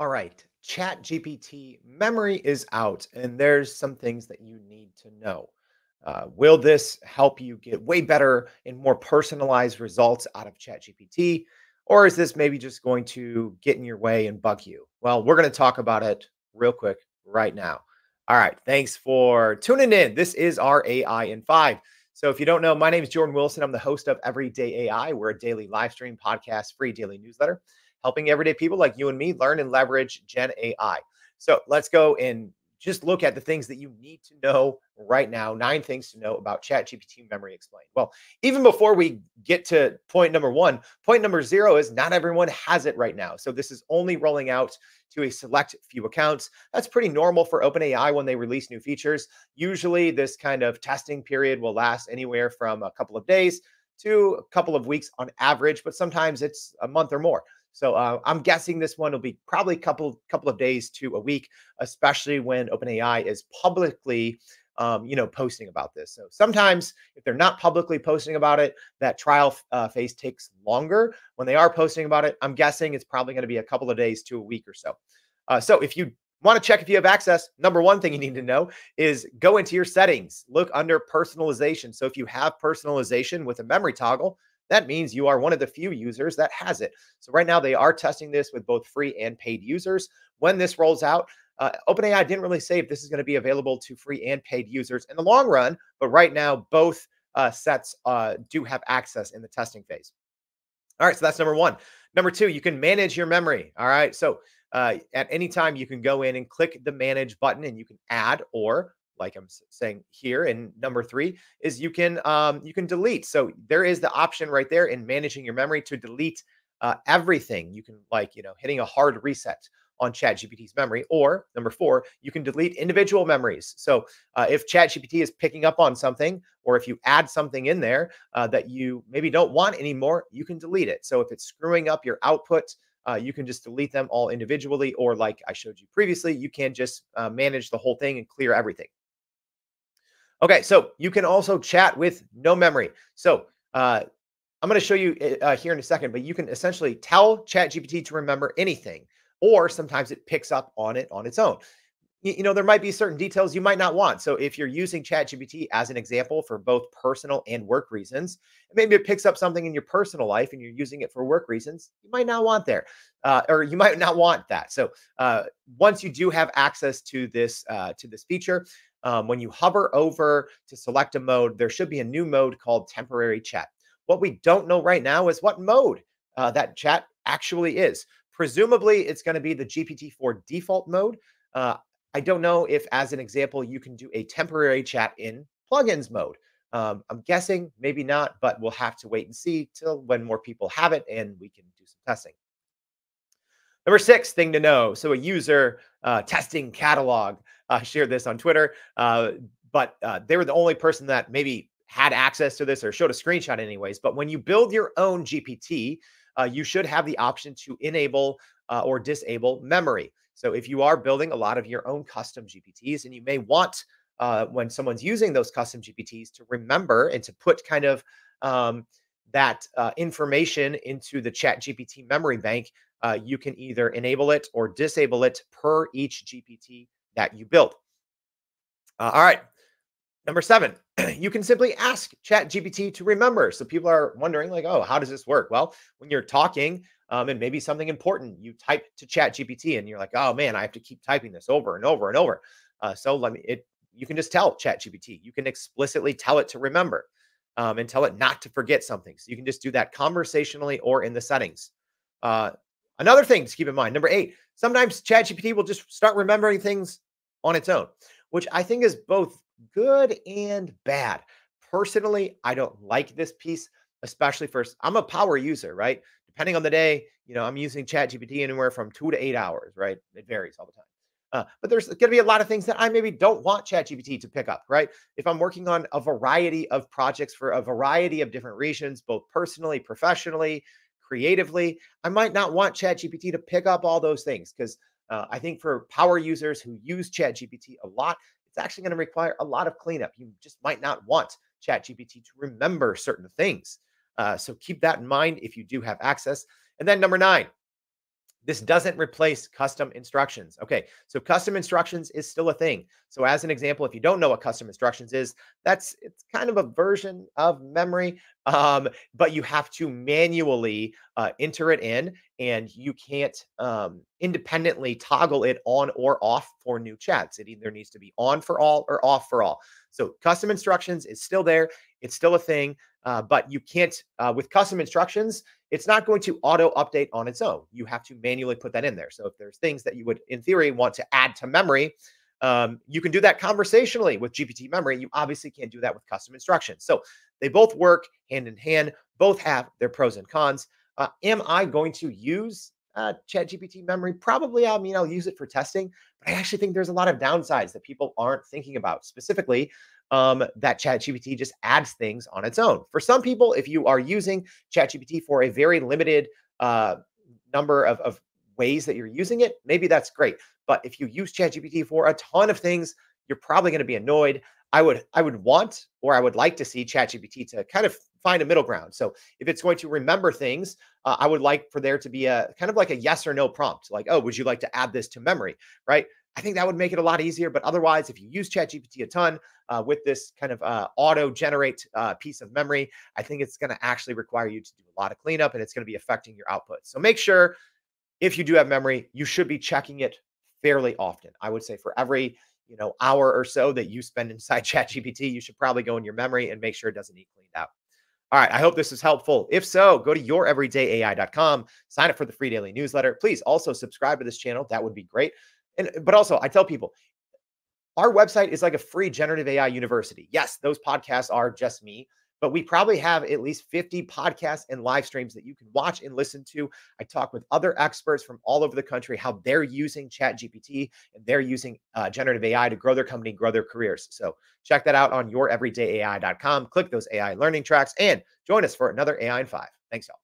All right, Chat GPT memory is out, and there's some things that you need to know. Uh, will this help you get way better and more personalized results out of ChatGPT? Or is this maybe just going to get in your way and bug you? Well, we're going to talk about it real quick right now. All right. Thanks for tuning in. This is our AI in five. So, if you don't know, my name is Jordan Wilson. I'm the host of Everyday AI. We're a daily live stream podcast, free daily newsletter helping everyday people like you and me learn and leverage Gen AI. So let's go and just look at the things that you need to know right now. Nine things to know about ChatGPT Memory Explained. Well, even before we get to point number one, point number zero is not everyone has it right now. So this is only rolling out to a select few accounts. That's pretty normal for OpenAI when they release new features. Usually, this kind of testing period will last anywhere from a couple of days to a couple of weeks on average, but sometimes it's a month or more. So uh, I'm guessing this one will be probably a couple couple of days to a week, especially when OpenAI is publicly, um, you know, posting about this. So sometimes if they're not publicly posting about it, that trial uh, phase takes longer. When they are posting about it, I'm guessing it's probably going to be a couple of days to a week or so. Uh, so if you want to check if you have access, number one thing you need to know is go into your settings, look under personalization. So if you have personalization with a memory toggle, that means you are one of the few users that has it. So right now they are testing this with both free and paid users. When this rolls out, uh, OpenAI didn't really say if this is going to be available to free and paid users in the long run, but right now both uh, sets uh, do have access in the testing phase. All right, so that's number one. Number two, you can manage your memory. All right, so uh, at any time you can go in and click the manage button and you can add or like I'm saying here in number three is you can um, you can delete. So there is the option right there in managing your memory to delete uh, everything. You can like you know hitting a hard reset on ChatGPT's memory, or number four, you can delete individual memories. So uh, if ChatGPT is picking up on something, or if you add something in there uh, that you maybe don't want anymore, you can delete it. So if it's screwing up your output. Uh, you can just delete them all individually, or like I showed you previously, you can just uh, manage the whole thing and clear everything. Okay, so you can also chat with no memory. So uh, I'm going to show you eh, uh, here in a second, but you can essentially tell ChatGPT to remember anything, or sometimes it picks up on it on its own. You, know, there might be certain details you might not want. So if you're using ChatGPT as an example for both personal and work reasons, maybe it picks up something in your personal life and you're using it for work reasons, you might not want there, uh, or you might not want that. So uh, once you do have access to this uh, to this feature, um, when you hover over to select a mode, there should be a new mode called temporary chat. What we don't know right now is what mode uh, that chat actually is. Presumably, it's going to be the GPT-4 default mode. Uh, I don't know if, as an example, you can do a temporary chat in plugins mode. Um, I'm guessing maybe not, but we'll have to wait and see till when more people have it and we can do some testing. Number six thing to know. So a user uh, testing catalog uh, shared this on Twitter, uh, but uh, they were the only person that maybe had access to this or showed a screenshot, anyways. But when you build your own GPT, uh, you should have the option to enable uh, or disable memory. So if you are building a lot of your own custom GPTs, and you may want uh, when someone's using those custom GPTs to remember and to put kind of um, that uh, information into the chat GPT memory bank, uh, you can either enable it or disable it per each GPT that you build. Uh, all right. Number seven, you can simply ask Chat GPT to remember. So people are wondering, like, oh, how does this work? Well, when you're talking um, and maybe something important, you type to Chat GPT and you're like, oh man, I have to keep typing this over and over and over. Uh, so let me, it, you can just tell Chat GPT, you can explicitly tell it to remember um, and tell it not to forget something. So you can just do that conversationally or in the settings. Uh, another thing to keep in mind, number eight, sometimes ChatGPT will just start remembering things on its own, which I think is both good and bad. Personally, I don't like this piece, especially for I'm a power user, right? Depending on the day, you know, I'm using ChatGPT anywhere from two to eight hours, right? It varies all the time. Uh, but there's going to be a lot of things that I maybe don't want ChatGPT to pick up, right? If I'm working on a variety of projects for a variety of different reasons, both personally, professionally, creatively, I might not want ChatGPT to pick up all those things because uh, I think for power users who use ChatGPT a lot, it's actually going to require a lot of cleanup. You just might not want ChatGPT to remember certain things. Uh, so keep that in mind if you do have access. And then number nine, This doesn't replace custom instructions. Okay, so custom instructions is still a thing. So as an example, if you don't know what custom instructions is, that's it's kind of a version of memory, um, but you have to manually uh, enter it in, and you can't um, independently toggle it on or off for new chats. It either needs to be on for all or off for all. So custom instructions is still there. It's still a thing, uh, but you can't uh, with custom instructions it's not going to auto update on its own. You have to manually put that in there. So if there's things that you would, in theory, want to add to memory, um, you can do that conversationally with GPT memory. You obviously can't do that with custom instructions. So they both work hand in hand. Both have their pros and cons. Uh, am I going to use uh, Chat GPT memory? Probably. I mean, I'll use it for testing, but I actually think there's a lot of downsides that people aren't thinking about. Specifically, um, that ChatGPT just adds things on its own. For some people, if you are using ChatGPT for a very limited uh, number of, of ways that you're using it, maybe that's great. But if you use ChatGPT for a ton of things, you're probably going to be annoyed. I would I would want or I would like to see ChatGPT to kind of find a middle ground. So if it's going to remember things, uh, I would like for there to be a kind of like a yes or no prompt, like, oh, would you like to add this to memory? Right? I think that would make it a lot easier. But otherwise, if you use ChatGPT a ton uh, with this kind of uh, auto generate uh, piece of memory, I think it's going to actually require you to do a lot of cleanup and it's going to be affecting your output. So make sure if you do have memory, you should be checking it fairly often. I would say for every you know hour or so that you spend inside ChatGPT, you should probably go in your memory and make sure it doesn't need cleaned out. All right, I hope this is helpful. If so, go to youreverydayai.com, sign up for the free daily newsletter. Please also subscribe to this channel. That would be great. And but also, I tell people our website is like a free generative AI university. Yes, those podcasts are just me, but we probably have at least 50 podcasts and live streams that you can watch and listen to. I talk with other experts from all over the country how they're using Chat GPT and they're using uh, generative AI to grow their company, grow their careers. So check that out on youreverydayai.com. Click those AI learning tracks and join us for another AI in five. Thanks, y'all.